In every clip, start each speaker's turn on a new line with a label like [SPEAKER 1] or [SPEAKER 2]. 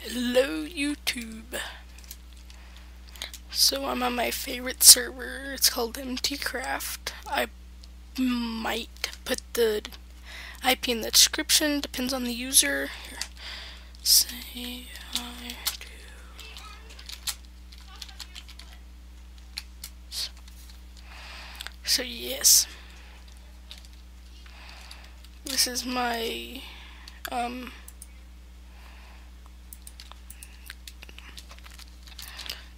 [SPEAKER 1] Hello YouTube. So I'm on my favorite server. It's called MTCraft. I might put the IP in the description. Depends on the user. Here. Say hi to. So yes. This is my um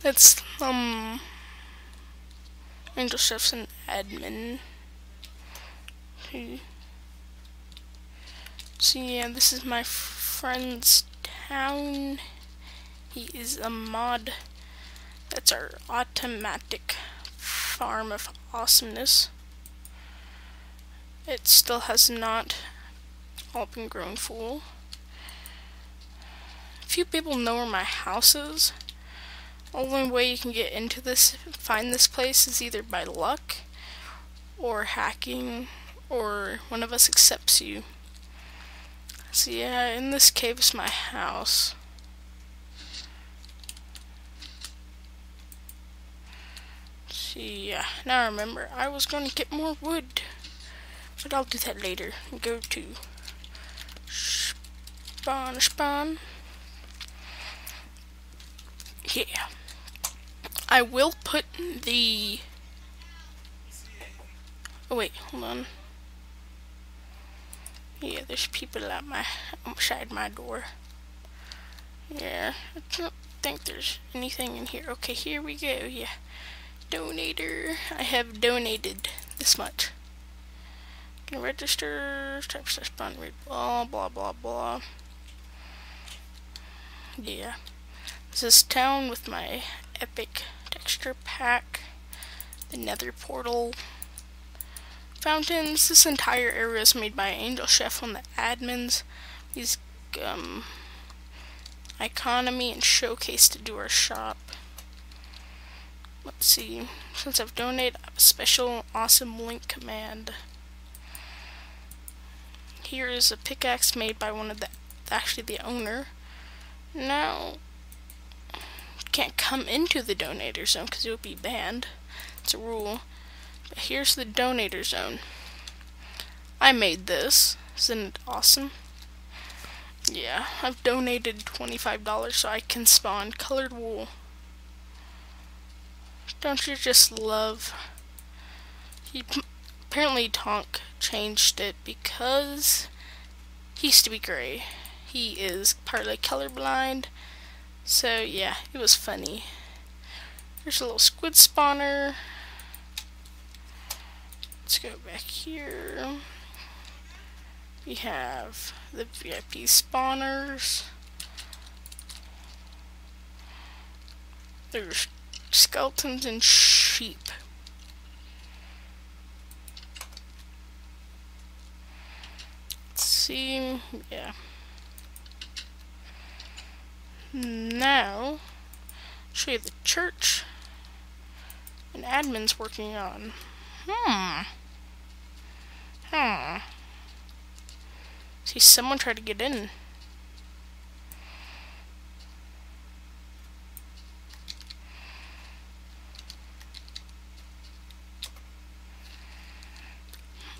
[SPEAKER 1] It's um Angel Chef's an admin. So yeah, this is my friend's town. He is a mod. That's our automatic farm of awesomeness. It still has not all been grown full. Few people know where my house is. Only way you can get into this, find this place, is either by luck, or hacking, or one of us accepts you. So yeah, in this cave is my house. See, yeah, now I remember, I was going to get more wood. But I'll do that later. Go to spawn, spawn. Yeah. I will put the... Oh wait, hold on. Yeah, there's people at my outside my door. Yeah, I don't think there's anything in here. Okay, here we go. Yeah, donator. I have donated this much. Can register. Type slash spawn read. Blah blah blah blah. Yeah, this is town with my epic texture pack, the nether portal, fountains. This entire area is made by Angel Chef on the admins. These um, economy and showcase to do our shop. Let's see. Since I've donated, I have a special awesome link command. Here is a pickaxe made by one of the, actually the owner. Now, can't come into the donator zone because it would be banned. It's a rule. But here's the donator zone. I made this. Isn't it awesome? Yeah, I've donated $25 so I can spawn colored wool. Don't you just love... He, apparently Tonk changed it because he used to be gray. He is partly colorblind so yeah, it was funny. There's a little squid spawner. Let's go back here. We have the VIP spawners. There's skeletons and sheep. Let's see, yeah. Now, show you the church and admin's working on. Hmm. Hmm. See, someone tried to get in.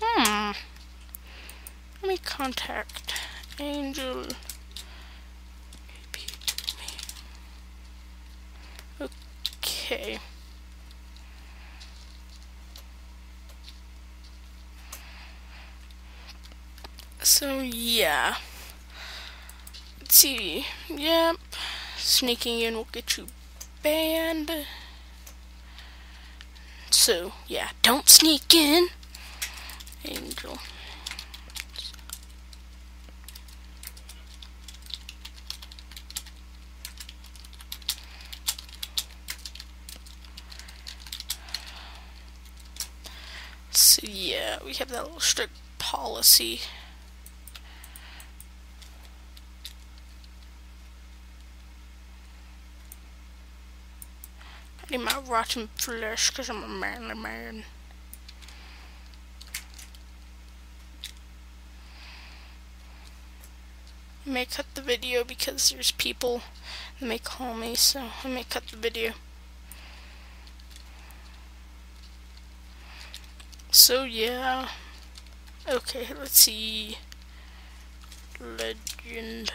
[SPEAKER 1] Hmm. Let me contact Angel. Okay. So, yeah. Let's see. Yep. Sneaking in will get you banned. So, yeah. Don't sneak in. Angel. Yeah, we have that little strict policy. I need my rotten flesh because I'm a manly man. I may cut the video because there's people that may call me, so I may cut the video. So yeah. Okay, let's see. Legend.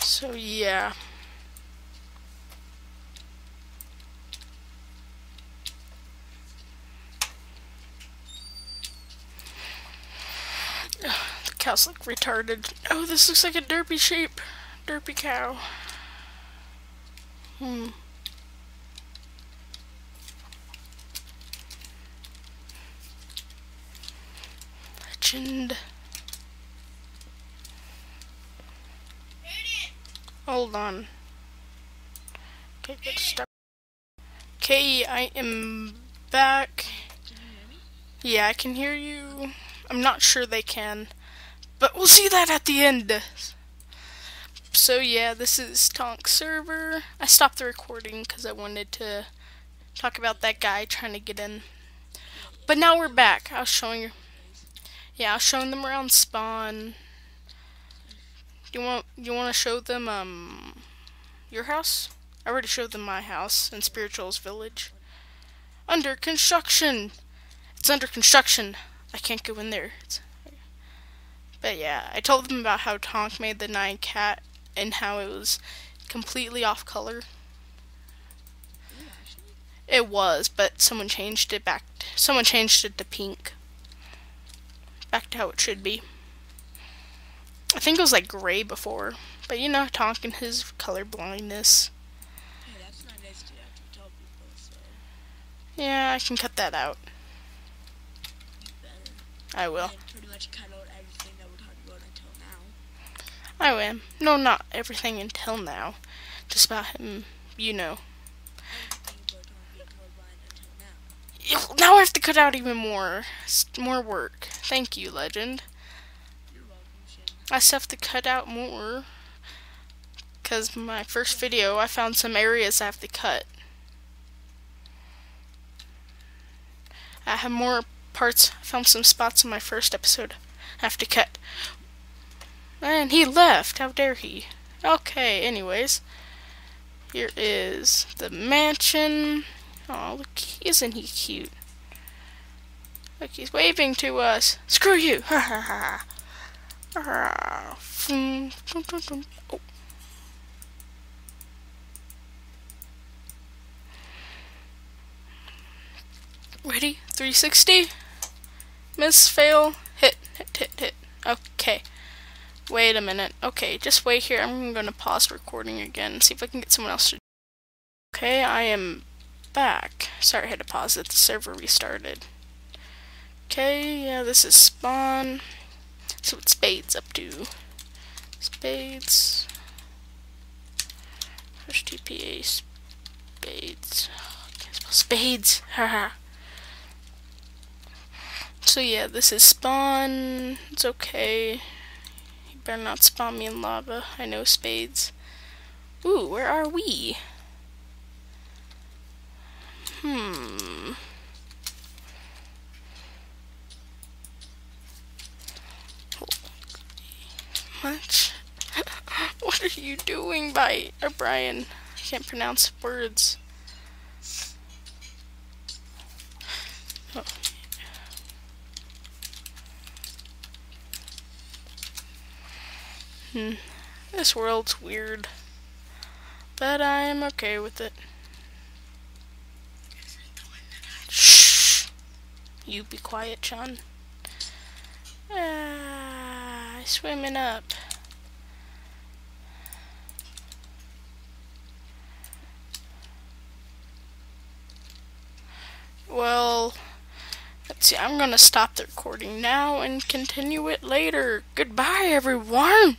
[SPEAKER 1] So yeah. the cows look retarded. Oh, this looks like a derpy shape. Derpy cow. Hmm. Legend. Hold on. Okay. Okay, I am back. Yeah, I can hear you. I'm not sure they can. But we'll see that at the end. So yeah, this is Tonk server. I stopped the recording because I wanted to talk about that guy trying to get in. But now we're back. I was showing you. Yeah, I was showing them around spawn. You want you want to show them um your house? I already showed them my house in Spirituals Village. Under construction. It's under construction. I can't go in there. It's, but yeah, I told them about how Tonk made the Nyan Cat and how it was completely off color. It was, but someone changed it back. Someone changed it to pink. Back to how it should be. I think it was like gray before, but you know, Tonk and his color blindness.
[SPEAKER 2] Hey, nice to have to tell people, so
[SPEAKER 1] Yeah, I can cut that out. I will.
[SPEAKER 2] And pretty much cut out everything that we're talking about until now.
[SPEAKER 1] I will. No, not everything until now. Just about him, you know.
[SPEAKER 2] Now.
[SPEAKER 1] I have to cut out even more. More work. Thank you, Legend. I still have to cut out more. Because my first video, I found some areas I have to cut. I have more parts. I found some spots in my first episode I have to cut. And he left. How dare he? Okay, anyways. Here is the mansion. Oh, look, isn't he cute? Look, he's waving to us. Screw you! Ha ha ha. Ah. Oh. Ready? 360. Miss, fail, hit, hit, hit, hit. Okay. Wait a minute. Okay, just wait here. I'm gonna pause recording again and see if I can get someone else to. Okay, I am back. Sorry, I had to pause it. The server restarted. Okay, yeah, this is spawn. So what Spades up to. Spades. First TPA Spades. Spades. Haha. so yeah, this is spawn. It's okay. Better not spawn me in lava. I know Spades. Ooh, where are we? Hmm. much. what are you doing by O'Brien? I can't pronounce words. Oh. Hmm. This world's weird. But I am okay with it. Shh. You be quiet, John. Ah, swimming up. Well, see. I'm gonna stop the recording now and continue it later. Goodbye, everyone.